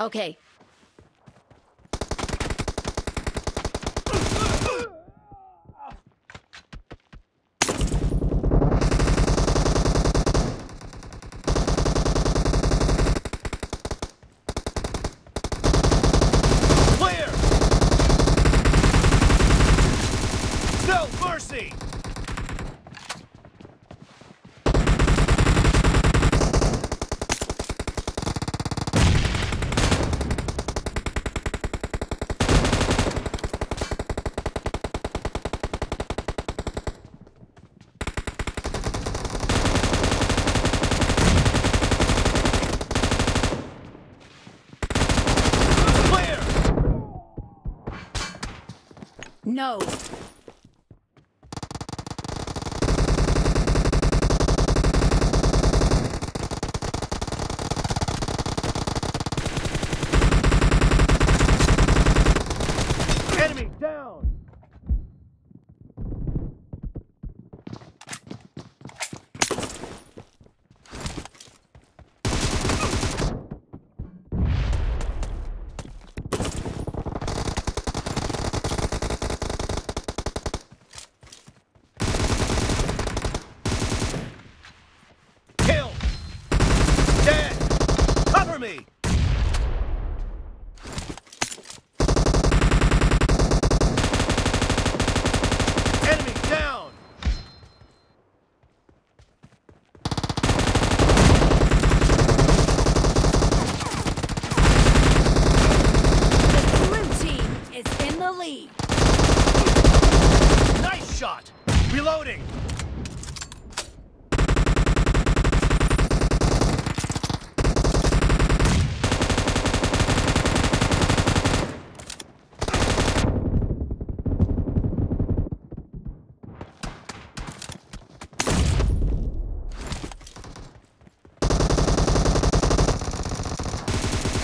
Okay. No. Enemy down! Kill! Dead! Cover me! Enemy down! The blue team is in the lead. Nice shot! Reloading!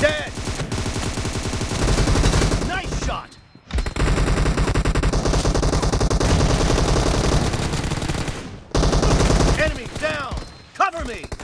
Dead! Nice shot! Enemy down! Me!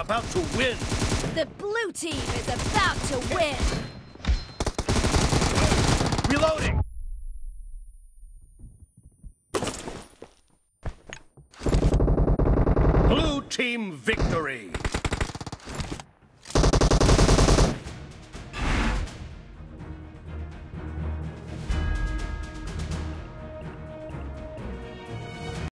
About to win! The blue team is about to win. Reloading! Blue team victory!